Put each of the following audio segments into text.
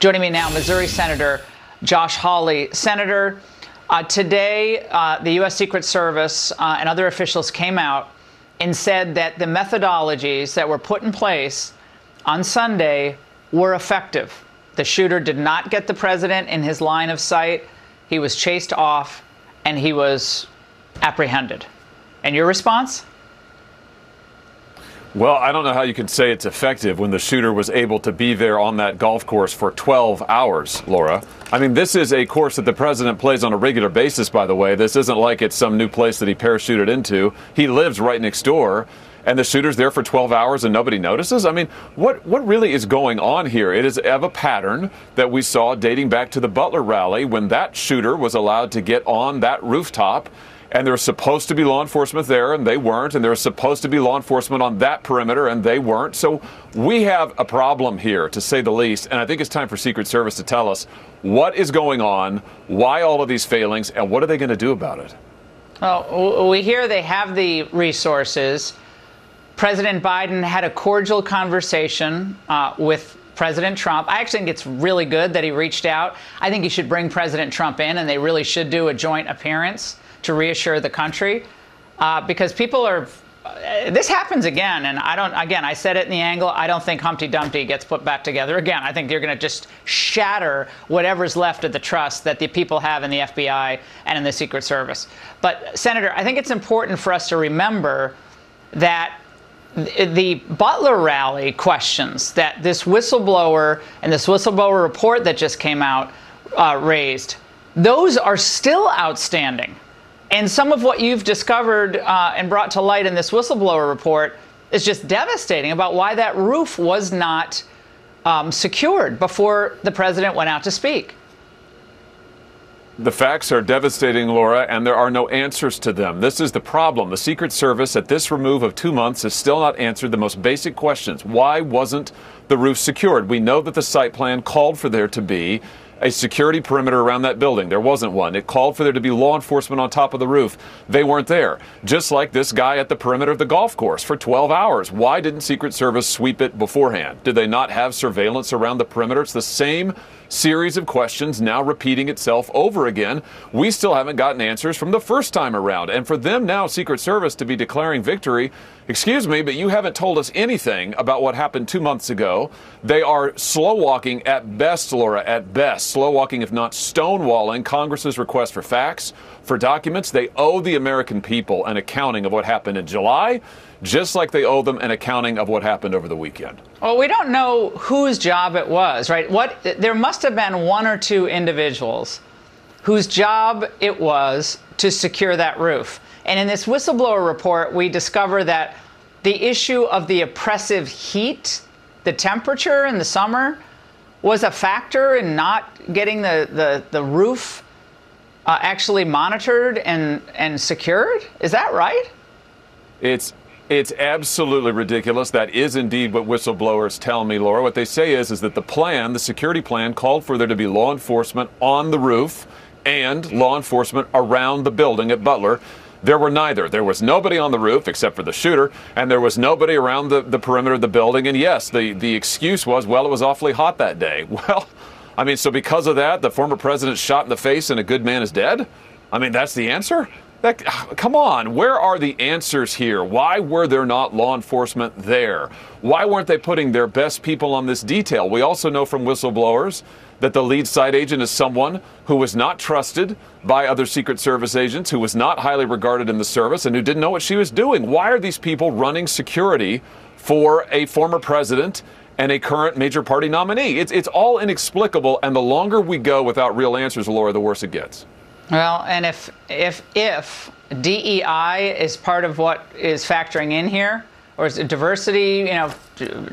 Joining me now, Missouri Senator Josh Hawley. Senator, uh, today uh, the U.S. Secret Service uh, and other officials came out and said that the methodologies that were put in place on Sunday were effective. The shooter did not get the president in his line of sight. He was chased off and he was apprehended. And your response? Well, I don't know how you can say it's effective when the shooter was able to be there on that golf course for 12 hours, Laura. I mean, this is a course that the president plays on a regular basis, by the way. This isn't like it's some new place that he parachuted into. He lives right next door and the shooter's there for 12 hours and nobody notices? I mean, what, what really is going on here? It is of a pattern that we saw dating back to the Butler rally when that shooter was allowed to get on that rooftop and there was supposed to be law enforcement there and they weren't and there was supposed to be law enforcement on that perimeter and they weren't so we have a problem here to say the least and i think it's time for secret service to tell us what is going on why all of these failings and what are they going to do about it well we hear they have the resources President Biden had a cordial conversation uh, with President Trump. I actually think it's really good that he reached out. I think he should bring President Trump in, and they really should do a joint appearance to reassure the country uh, because people are. This happens again, and I don't. Again, I said it in the angle. I don't think Humpty Dumpty gets put back together again. I think you're going to just shatter whatever's left of the trust that the people have in the FBI and in the Secret Service. But, Senator, I think it's important for us to remember that the Butler rally questions that this whistleblower and this whistleblower report that just came out uh, raised, those are still outstanding. And some of what you've discovered uh, and brought to light in this whistleblower report is just devastating about why that roof was not um, secured before the president went out to speak. The facts are devastating, Laura, and there are no answers to them. This is the problem. The Secret Service, at this remove of two months, has still not answered the most basic questions. Why wasn't the roof secured? We know that the site plan called for there to be a security perimeter around that building. There wasn't one. It called for there to be law enforcement on top of the roof. They weren't there. Just like this guy at the perimeter of the golf course for 12 hours. Why didn't Secret Service sweep it beforehand? Did they not have surveillance around the perimeter? It's the same series of questions now repeating itself over again. We still haven't gotten answers from the first time around. And for them now, Secret Service, to be declaring victory, excuse me, but you haven't told us anything about what happened two months ago. They are slow walking at best, Laura, at best. Slow walking, if not stonewalling, Congress's request for facts, for documents. They owe the American people an accounting of what happened in July just like they owe them an accounting of what happened over the weekend. Well, we don't know whose job it was, right? What there must have been one or two individuals whose job it was to secure that roof. And in this whistleblower report, we discover that the issue of the oppressive heat, the temperature in the summer, was a factor in not getting the, the, the roof uh, actually monitored and, and secured. Is that right? It's it's absolutely ridiculous. That is indeed what whistleblowers tell me, Laura. What they say is, is that the plan, the security plan, called for there to be law enforcement on the roof and law enforcement around the building at Butler. There were neither. There was nobody on the roof except for the shooter, and there was nobody around the, the perimeter of the building. And yes, the, the excuse was, well, it was awfully hot that day. Well, I mean, so because of that, the former president shot in the face and a good man is dead? I mean, that's the answer? That, ah, come on, where are the answers here? Why were there not law enforcement there? Why weren't they putting their best people on this detail? We also know from whistleblowers that the lead site agent is someone who was not trusted by other Secret Service agents, who was not highly regarded in the service, and who didn't know what she was doing. Why are these people running security for a former president and a current major party nominee? It's, it's all inexplicable, and the longer we go without real answers, Laura, the worse it gets. Well, and if if if DEI is part of what is factoring in here, or is it diversity, you know,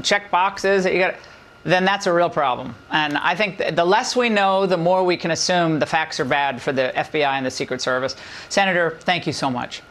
check boxes that you got, then that's a real problem. And I think the less we know, the more we can assume the facts are bad for the FBI and the Secret Service. Senator, thank you so much.